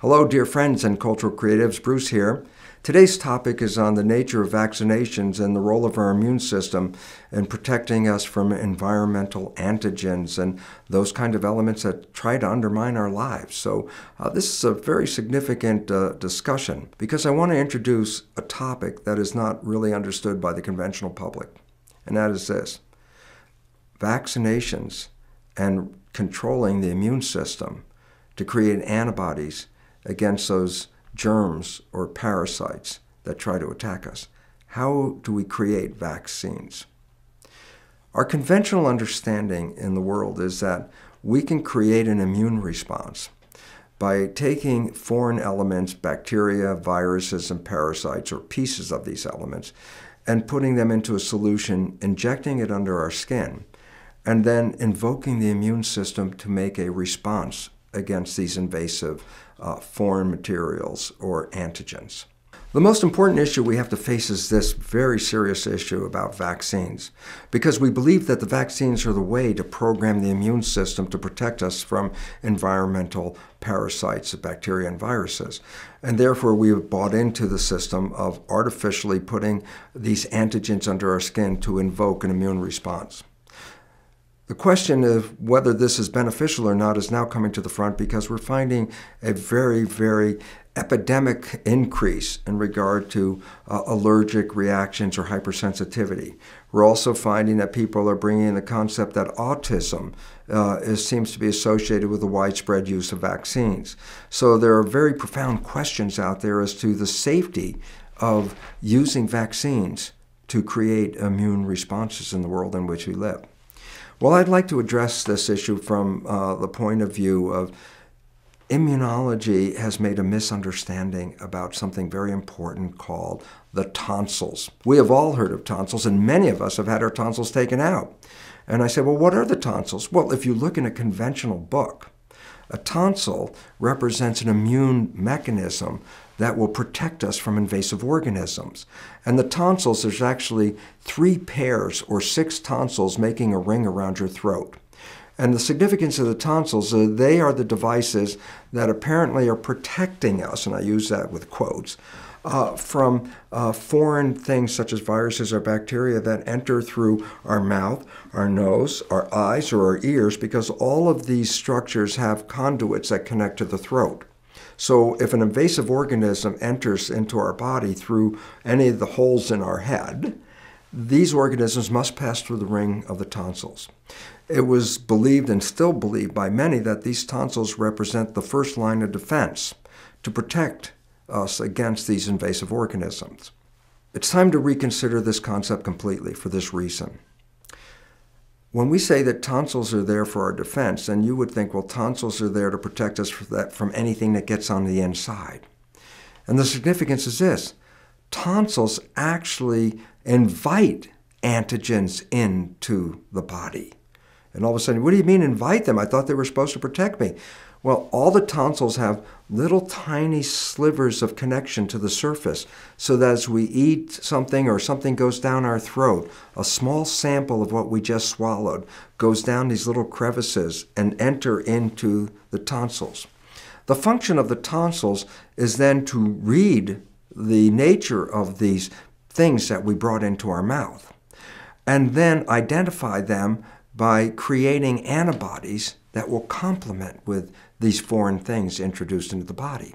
Hello, dear friends and cultural creatives. Bruce here. Today's topic is on the nature of vaccinations and the role of our immune system in protecting us from environmental antigens and those kind of elements that try to undermine our lives. So, uh, this is a very significant uh, discussion because I want to introduce a topic that is not really understood by the conventional public, and that is this vaccinations and controlling the immune system to create antibodies against those germs or parasites that try to attack us. How do we create vaccines? Our conventional understanding in the world is that we can create an immune response by taking foreign elements, bacteria, viruses, and parasites, or pieces of these elements, and putting them into a solution, injecting it under our skin, and then invoking the immune system to make a response against these invasive uh, foreign materials or antigens. The most important issue we have to face is this very serious issue about vaccines, because we believe that the vaccines are the way to program the immune system to protect us from environmental parasites, bacteria, and viruses. And therefore, we have bought into the system of artificially putting these antigens under our skin to invoke an immune response. The question of whether this is beneficial or not is now coming to the front because we're finding a very, very epidemic increase in regard to uh, allergic reactions or hypersensitivity. We're also finding that people are bringing in the concept that autism uh, is, seems to be associated with the widespread use of vaccines. So there are very profound questions out there as to the safety of using vaccines to create immune responses in the world in which we live. Well, I'd like to address this issue from uh, the point of view of immunology has made a misunderstanding about something very important called the tonsils. We have all heard of tonsils, and many of us have had our tonsils taken out. And I said, well, what are the tonsils? Well, if you look in a conventional book, a tonsil represents an immune mechanism that will protect us from invasive organisms. And the tonsils, there's actually three pairs or six tonsils making a ring around your throat. And the significance of the tonsils, uh, they are the devices that apparently are protecting us, and I use that with quotes, uh, from uh, foreign things such as viruses or bacteria that enter through our mouth, our nose, our eyes, or our ears, because all of these structures have conduits that connect to the throat. So if an invasive organism enters into our body through any of the holes in our head, these organisms must pass through the ring of the tonsils. It was believed and still believed by many that these tonsils represent the first line of defense to protect us against these invasive organisms. It's time to reconsider this concept completely for this reason. When we say that tonsils are there for our defense, then you would think, well, tonsils are there to protect us from, that, from anything that gets on the inside. And the significance is this tonsils actually invite antigens into the body. And all of a sudden, what do you mean invite them? I thought they were supposed to protect me. Well, all the tonsils have little tiny slivers of connection to the surface so that as we eat something or something goes down our throat, a small sample of what we just swallowed goes down these little crevices and enter into the tonsils. The function of the tonsils is then to read the nature of these things that we brought into our mouth and then identify them by creating antibodies that will complement with these foreign things introduced into the body.